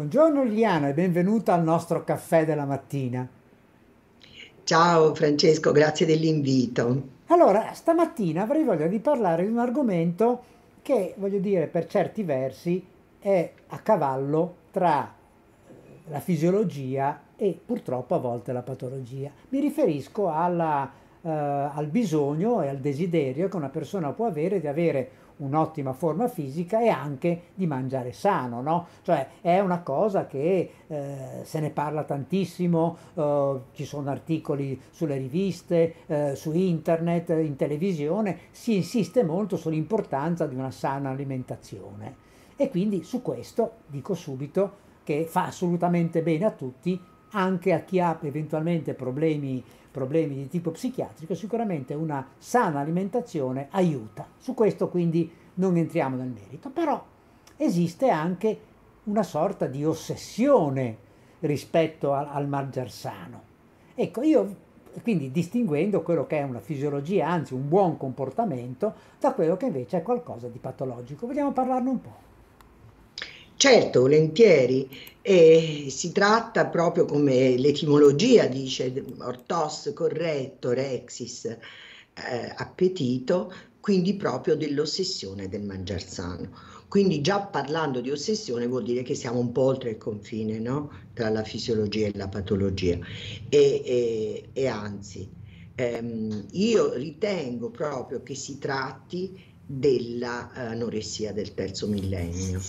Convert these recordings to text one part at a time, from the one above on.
Buongiorno Liliana e benvenuta al nostro caffè della mattina. Ciao Francesco, grazie dell'invito. Allora, stamattina avrei voglia di parlare di un argomento che, voglio dire, per certi versi è a cavallo tra la fisiologia e purtroppo a volte la patologia. Mi riferisco alla, eh, al bisogno e al desiderio che una persona può avere di avere un'ottima forma fisica e anche di mangiare sano, no? Cioè è una cosa che eh, se ne parla tantissimo, eh, ci sono articoli sulle riviste, eh, su internet, in televisione, si insiste molto sull'importanza di una sana alimentazione. E quindi su questo dico subito che fa assolutamente bene a tutti, anche a chi ha eventualmente problemi, problemi di tipo psichiatrico, sicuramente una sana alimentazione aiuta. Su questo quindi non entriamo nel merito, però esiste anche una sorta di ossessione rispetto al, al mangiar sano. Ecco, io quindi distinguendo quello che è una fisiologia, anzi un buon comportamento, da quello che invece è qualcosa di patologico. Vogliamo parlarne un po'. Certo, volentieri. E si tratta proprio come l'etimologia dice, ortos corretto, rexis, eh, appetito, quindi proprio dell'ossessione del mangiar sano. Quindi già parlando di ossessione vuol dire che siamo un po' oltre il confine no? tra la fisiologia e la patologia. E, e, e anzi, ehm, io ritengo proprio che si tratti dell'anoressia del terzo millennio.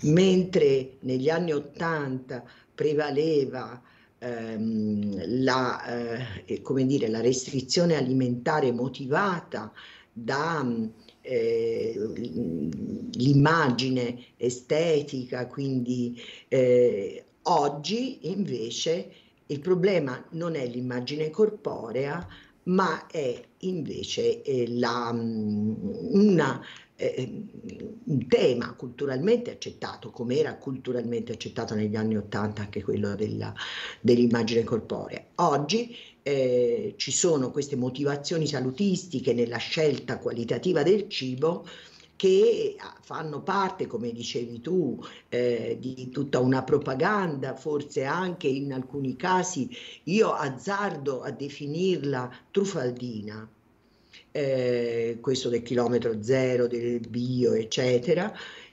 Mentre negli anni Ottanta prevaleva ehm, la, eh, dire, la restrizione alimentare motivata da eh, l'immagine estetica, quindi eh, oggi invece il problema non è l'immagine corporea, ma è invece eh, la, mm, una, eh, un tema culturalmente accettato, come era culturalmente accettato negli anni Ottanta anche quello della, dell'immagine corporea. Oggi eh, ci sono queste motivazioni salutistiche nella scelta qualitativa del cibo che fanno parte, come dicevi tu, eh, di tutta una propaganda, forse anche in alcuni casi io azzardo a definirla truffaldina, eh, questo del chilometro zero, del bio, eccetera,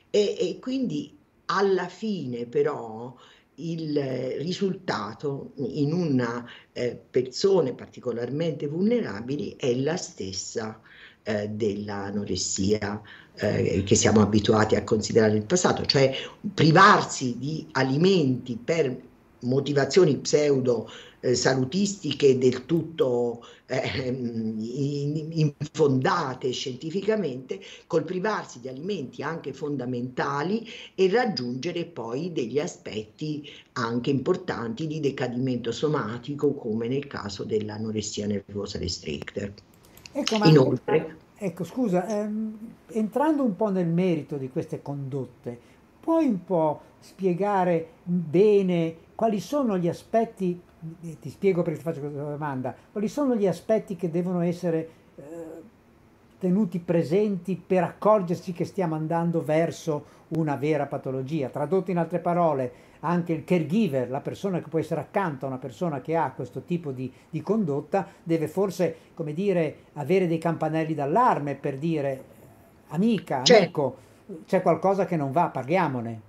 e, e quindi alla fine però il risultato in una eh, persone particolarmente vulnerabili è la stessa eh, dell'anoressia eh, che siamo abituati a considerare nel passato, cioè privarsi di alimenti per motivazioni pseudo eh, salutistiche del tutto eh, infondate scientificamente, col privarsi di alimenti anche fondamentali e raggiungere poi degli aspetti anche importanti di decadimento somatico, come nel caso dell'anoressia nervosa restrictor. Ecco, ma, Inoltre, ecco, scusa, ehm, entrando un po' nel merito di queste condotte, puoi un po' spiegare bene quali sono gli aspetti, ti spiego perché ti faccio questa domanda, quali sono gli aspetti che devono essere eh, tenuti presenti per accorgersi che stiamo andando verso una vera patologia. Tradotto in altre parole, anche il caregiver, la persona che può essere accanto a una persona che ha questo tipo di, di condotta, deve forse, come dire, avere dei campanelli d'allarme per dire, amica, certo. amico, c'è qualcosa che non va, parliamone.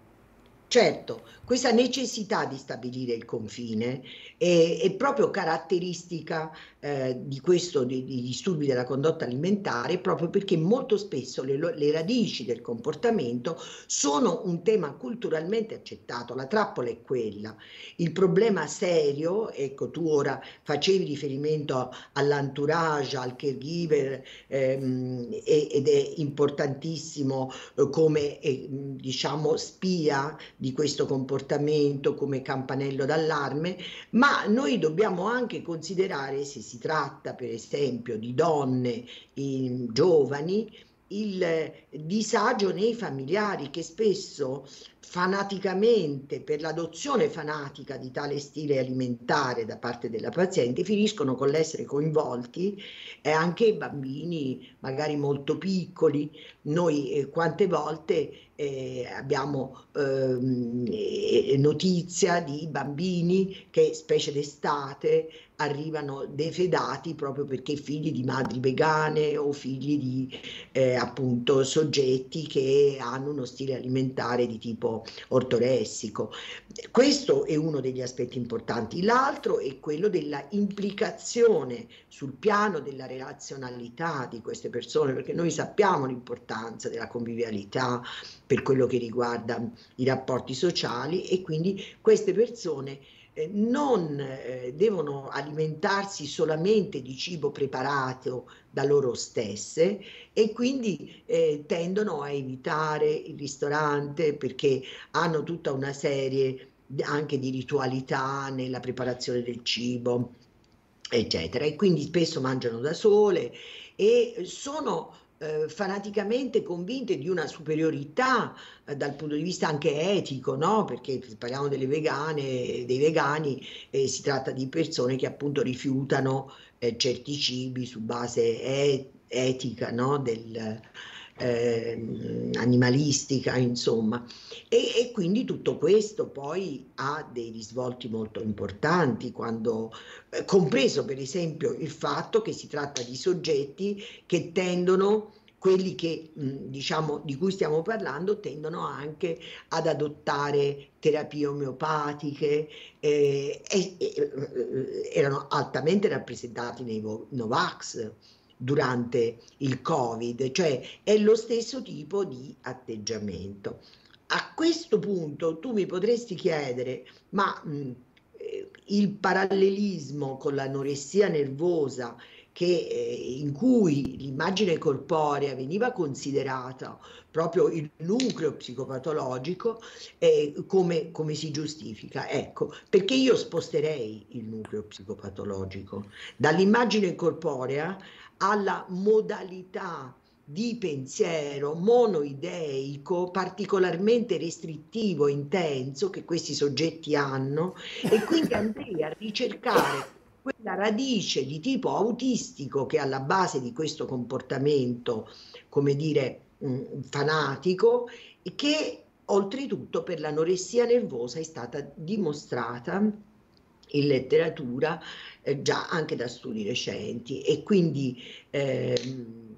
Certo, questa necessità di stabilire il confine è, è proprio caratteristica eh, di questo, di, disturbi della condotta alimentare, proprio perché molto spesso le, le, radici del comportamento sono un tema culturalmente accettato, la trappola è quella. Il problema serio, ecco tu ora facevi riferimento all'entourage, al caregiver ehm, ed è importantissimo eh, come eh, diciamo spia di questo comportamento come campanello d'allarme, ma noi dobbiamo anche considerare se si tratta per esempio di donne in, giovani, il disagio nei familiari che spesso fanaticamente per l'adozione fanatica di tale stile alimentare da parte della paziente finiscono con l'essere coinvolti e anche bambini magari molto piccoli. Noi eh, quante volte eh, abbiamo ehm, notizia di bambini che, specie d'estate, arrivano defedati proprio perché figli di madri vegane o figli di eh, appunto soggetti che hanno uno stile alimentare di tipo ortoressico. Questo è uno degli aspetti importanti. L'altro è quello della implicazione sul piano della relazionalità di queste persone, perché noi sappiamo l'importanza della convivialità per quello che riguarda i rapporti sociali e quindi queste persone eh, non eh, devono alimentarsi solamente di cibo preparato da loro stesse e quindi eh, tendono a evitare il ristorante perché hanno tutta una serie anche di ritualità nella preparazione del cibo, eccetera. E quindi spesso mangiano da sole e sono eh, fanaticamente convinte di una superiorità eh, dal punto di vista anche etico, no? perché parliamo delle vegane, dei vegani, eh, si tratta di persone che appunto rifiutano eh, certi cibi su base e- etica no? del, eh, animalistica, insomma. E, e, quindi tutto questo poi ha dei risvolti molto importanti, quando, eh, compreso per esempio il fatto che si tratta di soggetti che tendono quelli che diciamo di cui stiamo parlando tendono anche ad adottare terapie omeopatiche eh, e, e, erano altamente rappresentati nei Novax durante il Covid, cioè è lo stesso tipo di atteggiamento. A questo punto tu mi potresti chiedere, ma mh, eh, il parallelismo con l'anoressia nervosa che, eh, in cui l'immagine corporea veniva considerata proprio il nucleo psicopatologico, eh, come, come si giustifica? Ecco, perché io sposterei il nucleo psicopatologico dall'immagine corporea alla modalità di pensiero monoideico particolarmente restrittivo, intenso che questi soggetti hanno e quindi andrei a ricercare quella radice di tipo autistico che è alla base di questo comportamento, come dire, mh, fanatico, e che oltretutto per l'anoressia nervosa è stata dimostrata in letteratura eh, già anche da studi recenti. E quindi, ehm,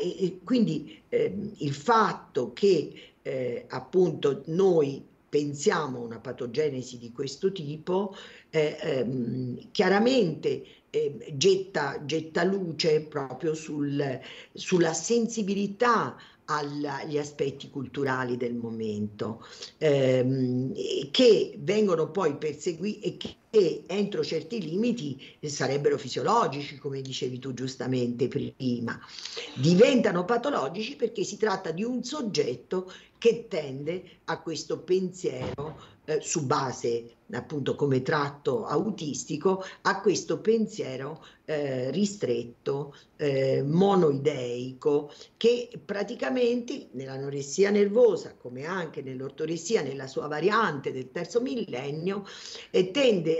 e quindi ehm, il fatto che eh, appunto noi pensiamo a una patogenesi di questo tipo eh, ehm, chiaramente eh, getta, getta, luce proprio sul, sulla sensibilità agli aspetti culturali del momento, ehm, che vengono poi perseguiti e che e entro certi limiti sarebbero fisiologici, come dicevi tu giustamente prima, diventano patologici perché si tratta di un soggetto che tende a questo pensiero eh, su base appunto come tratto autistico a questo pensiero eh, ristretto, eh, monoideico, che praticamente nell'anoressia nervosa, come anche nell'ortoressia, nella sua variante del terzo millennio,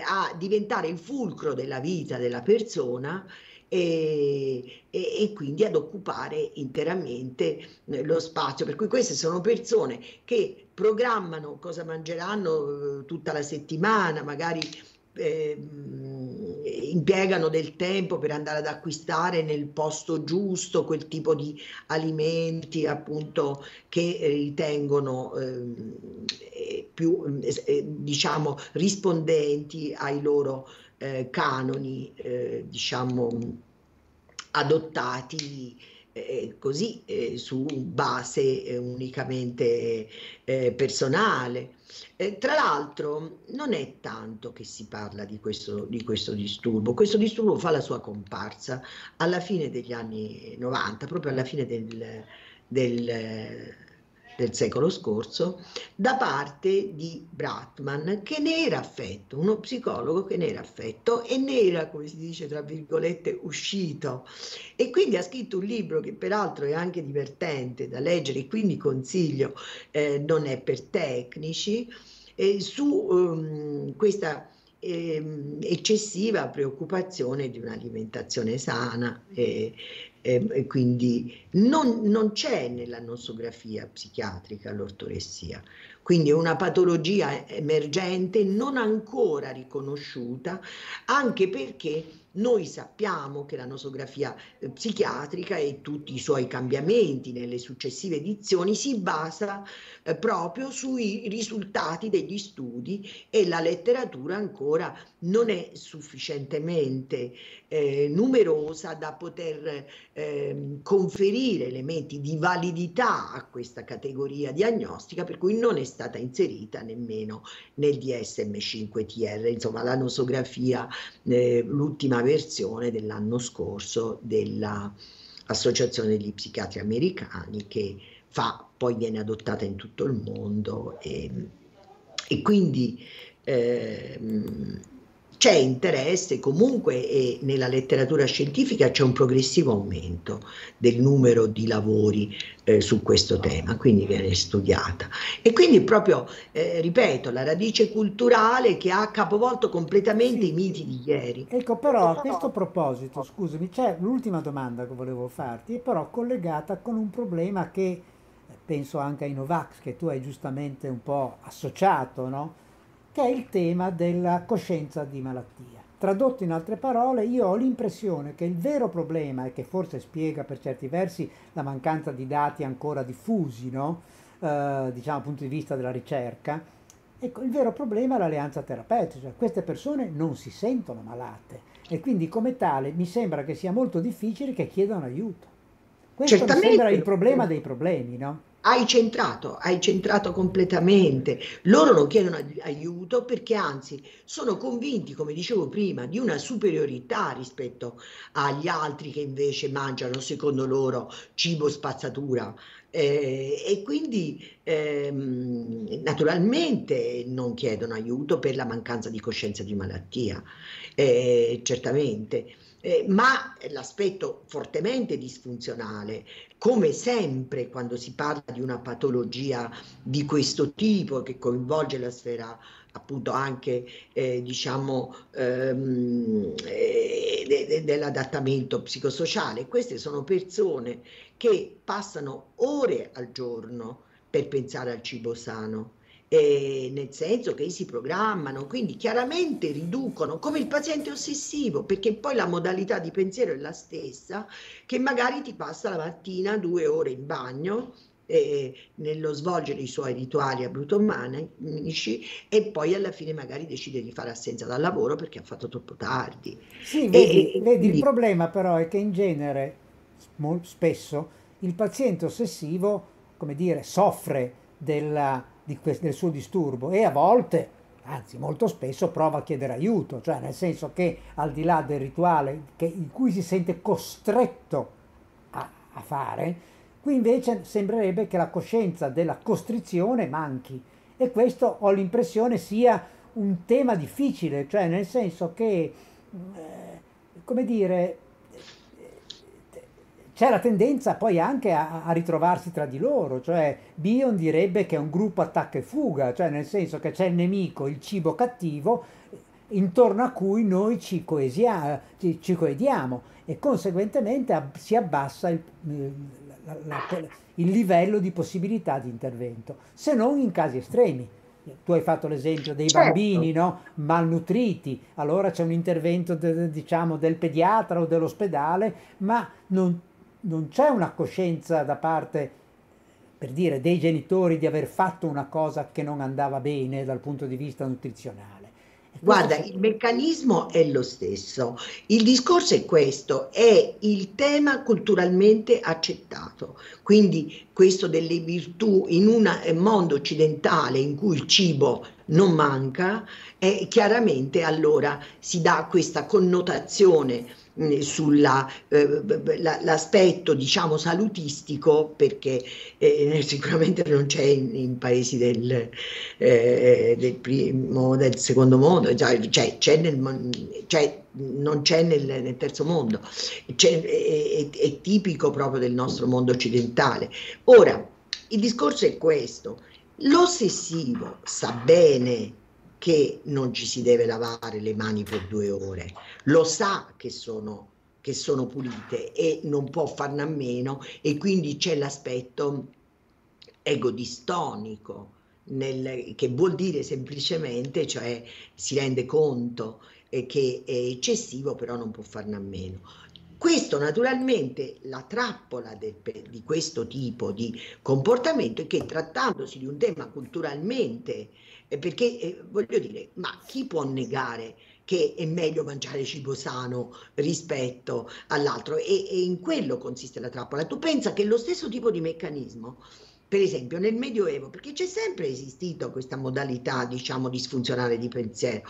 a diventare il fulcro della vita della persona e, e, e, quindi ad occupare interamente eh, lo spazio. Per cui queste sono persone che programmano cosa mangeranno eh, tutta la settimana, magari eh, impiegano del tempo per andare ad acquistare nel posto giusto quel tipo di alimenti appunto che ritengono eh, più eh, diciamo rispondenti ai loro eh, canoni eh, diciamo adottati eh, così eh, su base eh, unicamente eh, personale. Eh, tra l'altro non è tanto che si parla di questo, di questo disturbo, questo disturbo fa la sua comparsa alla fine degli anni 90, proprio alla fine del, del del secolo scorso da parte di Bratman che ne era affetto, uno psicologo che ne era affetto e ne era, come si dice tra virgolette, uscito. E quindi ha scritto un libro che peraltro è anche divertente da leggere quindi consiglio, eh, non è per tecnici, eh, su um, questa ehm, eccessiva preoccupazione di un'alimentazione sana e, e, e quindi non, non c'è nella nosografia psichiatrica l'ortoressia, quindi è una patologia emergente non ancora riconosciuta anche perché noi sappiamo che la nosografia eh, psichiatrica e tutti i suoi cambiamenti nelle successive edizioni si basa eh, proprio sui risultati degli studi e la letteratura ancora non è sufficientemente eh, numerosa da poter eh, conferire elementi di validità a questa categoria diagnostica, per cui non è stata inserita nemmeno nel DSM5TR, insomma la nosografia, eh, l'ultima versione dell'anno scorso dell'Associazione degli Psichiatri Americani che fa, poi viene adottata in tutto il mondo e, e quindi eh, c'è interesse comunque e nella letteratura scientifica c'è un progressivo aumento del numero di lavori eh, su questo tema, quindi viene studiata. E quindi proprio, eh, ripeto, la radice culturale che ha capovolto completamente sì. i miti di ieri. Ecco, però a questo proposito, scusami, c'è l'ultima domanda che volevo farti, è però collegata con un problema che penso anche ai Novax, che tu hai giustamente un po' associato, no? Che è il tema della coscienza di malattia. Tradotto in altre parole, io ho l'impressione che il vero problema, e che forse spiega per certi versi la mancanza di dati ancora diffusi, no? eh, diciamo dal punto di vista della ricerca, ecco, il vero problema è l'alleanza terapeutica, cioè queste persone non si sentono malate e quindi come tale mi sembra che sia molto difficile che chiedano aiuto. Questo Certamente. mi sembra il problema dei problemi, no? Hai centrato, hai centrato completamente. Loro non chiedono aiuto perché anzi sono convinti, come dicevo prima, di una superiorità rispetto agli altri che invece mangiano, secondo loro, cibo spazzatura. Eh, e quindi ehm, naturalmente non chiedono aiuto per la mancanza di coscienza di malattia, eh, certamente. Eh, ma l'aspetto fortemente disfunzionale, come sempre quando si parla di una patologia di questo tipo che coinvolge la sfera appunto anche eh, diciamo ehm, eh, de, de, dell'adattamento psicosociale, queste sono persone che passano ore al giorno per pensare al cibo sano eh, nel senso che si programmano, quindi chiaramente riducono come il paziente ossessivo, perché poi la modalità di pensiero è la stessa, che magari ti passa la mattina due ore in bagno eh, nello svolgere i suoi rituali abrutomanici e poi alla fine magari decide di fare assenza dal lavoro perché ha fatto troppo tardi. Sì, vedi, e, vedi quindi... il problema però è che in genere, molto spesso, il paziente ossessivo, come dire, soffre della questo, del suo disturbo e a volte, anzi molto spesso, prova a chiedere aiuto, cioè nel senso che al di là del rituale che, in cui si sente costretto a, a fare, qui invece sembrerebbe che la coscienza della costrizione manchi. E questo ho l'impressione sia un tema difficile, cioè nel senso che, eh, come dire, c'è la tendenza poi anche a, a, ritrovarsi tra di loro, cioè Bion direbbe che è un gruppo attacco e fuga, cioè nel senso che c'è il nemico, il cibo cattivo, intorno a cui noi ci, coesia, ci, ci coediamo e conseguentemente ab, si abbassa il, la, la, il livello di possibilità di intervento, se non in casi estremi tu hai fatto l'esempio dei certo. bambini no? malnutriti, allora c'è un intervento de, diciamo, del pediatra o dell'ospedale, ma non, non c'è una coscienza da parte, per dire, dei genitori di aver fatto una cosa che non andava bene dal punto di vista nutrizionale. Guarda, il meccanismo è lo stesso. Il discorso è questo, è il tema culturalmente accettato. Quindi questo delle virtù in un mondo occidentale in cui il cibo non manca, è chiaramente allora si dà questa connotazione sull'aspetto eh, diciamo salutistico perché eh, sicuramente non c'è in, in paesi del, eh, del, primo del secondo mondo cioè, c'è nel, c'è, non c'è nel, nel terzo mondo. È, è, è tipico proprio del nostro mondo occidentale. Ora il discorso è questo. L'ossessivo sa bene che non ci si deve lavare le mani per due ore, lo sa che sono, che sono pulite e non può farne a meno e quindi c'è l'aspetto egodistonico, nel, che vuol dire semplicemente, cioè si rende conto eh, che è eccessivo, però non può farne a meno. Questo naturalmente, la trappola del, di questo tipo di comportamento è che trattandosi di un tema culturalmente perché eh, voglio dire, ma chi può negare che è meglio mangiare cibo sano rispetto all'altro? E, e in quello consiste la trappola. Tu pensa che lo stesso tipo di meccanismo per esempio nel Medioevo, perché c'è sempre esistito questa modalità, diciamo, disfunzionale di pensiero,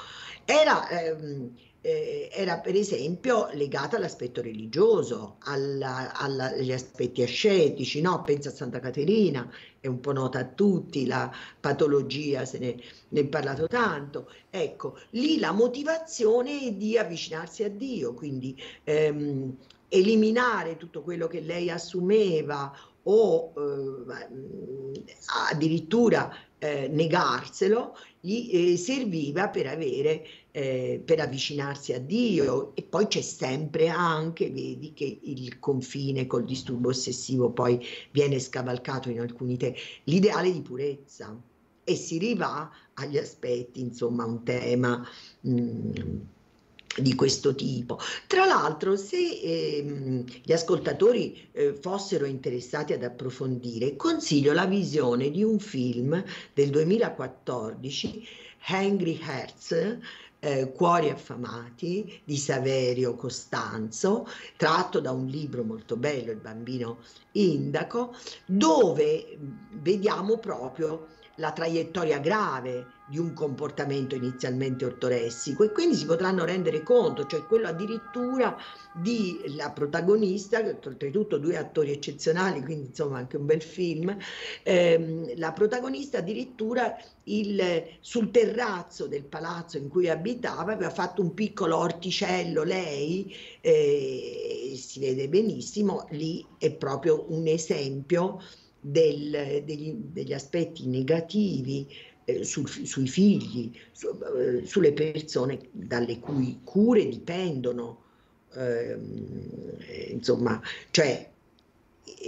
era ehm, eh, era per esempio legata all'aspetto religioso, alla, alla, agli aspetti ascetici, no? pensa a Santa Caterina, è un po' nota a tutti, la patologia, se ne, ne è parlato tanto. Ecco, lì la motivazione è di avvicinarsi a Dio, quindi ehm, eliminare tutto quello che lei assumeva o eh, addirittura eh, negarselo, gli eh, serviva per avere, eh, per avvicinarsi a Dio. E poi c'è sempre anche, vedi che il confine col disturbo ossessivo poi viene scavalcato in alcuni temi, l'ideale di purezza. E si rivà agli aspetti, insomma, un tema... Mh, mm, di questo tipo. Tra l'altro, se ehm, gli ascoltatori eh, fossero interessati ad approfondire, consiglio la visione di un film del 2014, Angry Hearts, eh, Cuori affamati di Saverio Costanzo, tratto da un libro molto bello, Il bambino indaco, dove vediamo proprio la traiettoria grave di un comportamento inizialmente ortoressico e quindi si potranno rendere conto, cioè quello addirittura di la protagonista, oltretutto due attori eccezionali, quindi insomma anche un bel film, ehm, la protagonista addirittura il, sul terrazzo del palazzo in cui abitava aveva fatto un piccolo orticello lei, eh, si vede benissimo, lì è proprio un esempio del, degli, degli, aspetti negativi eh, sul, sui figli, su, eh, sulle persone dalle cui cure dipendono, ehm, eh, insomma, cioè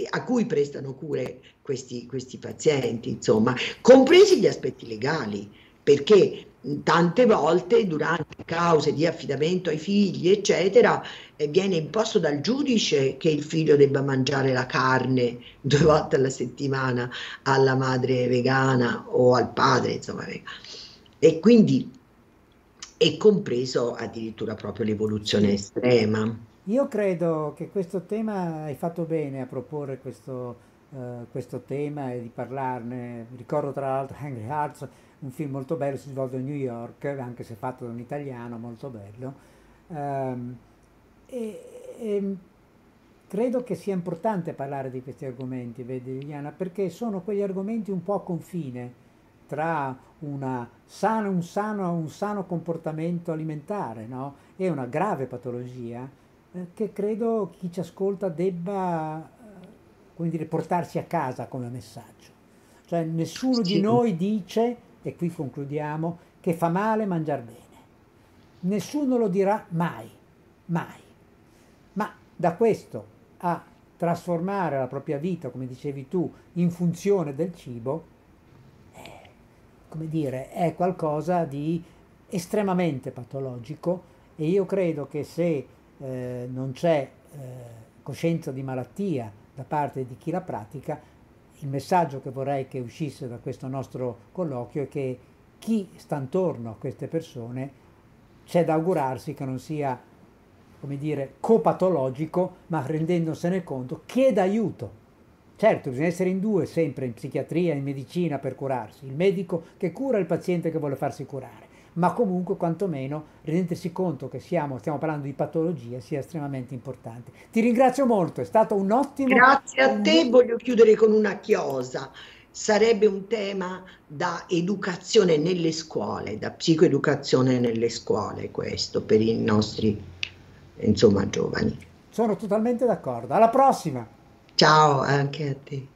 a cui prestano cure questi, questi pazienti, insomma, compresi gli aspetti legali, perché tante volte durante cause di affidamento ai figli, eccetera, eh, viene imposto dal giudice che il figlio debba mangiare la carne due volte alla settimana alla madre vegana o al padre, insomma, e quindi è compreso addirittura proprio l'evoluzione estrema. Io credo che questo tema hai fatto bene a proporre questo, uh, questo tema e di parlarne. Ricordo tra l'altro Henry Hearts un film molto bello, si svolge a New York, anche se fatto da un italiano, molto bello. Um, e, e, credo che sia importante parlare di questi argomenti, vedi Liliana, perché sono quegli argomenti un po' a confine tra sana, un, sano, un, sano, comportamento alimentare no? e una grave patologia eh, che credo chi ci ascolta debba eh, dire, portarsi a casa come messaggio. Cioè nessuno di noi dice e qui concludiamo, che fa male mangiare bene. Nessuno lo dirà mai, mai. Ma da questo a trasformare la propria vita, come dicevi tu, in funzione del cibo, è, come dire, è qualcosa di estremamente patologico e io credo che se eh, non c'è eh, coscienza di malattia da parte di chi la pratica, il messaggio che vorrei che uscisse da questo nostro colloquio è che chi sta intorno a queste persone c'è da augurarsi che non sia, come dire, copatologico, ma rendendosene conto, chieda aiuto. Certo, bisogna essere in due sempre in psichiatria, in medicina per curarsi, il medico che cura il paziente che vuole farsi curare ma comunque quantomeno rendersi conto che siamo, stiamo parlando di patologia sia estremamente importante. Ti ringrazio molto, è stato un ottimo... Grazie a te, voglio chiudere con una chiosa. Sarebbe un tema da educazione nelle scuole, da psicoeducazione nelle scuole questo per i nostri insomma giovani. Sono totalmente d'accordo. Alla prossima! Ciao anche a te.